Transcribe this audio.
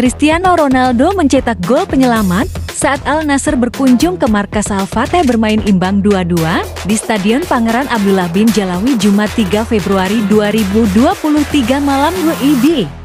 Cristiano Ronaldo mencetak gol penyelamat saat Al Nasser berkunjung ke markas Al Fateh bermain imbang 2-2 di Stadion Pangeran Abdullah bin Jalawi Jumat 3 Februari 2023 malam WIB.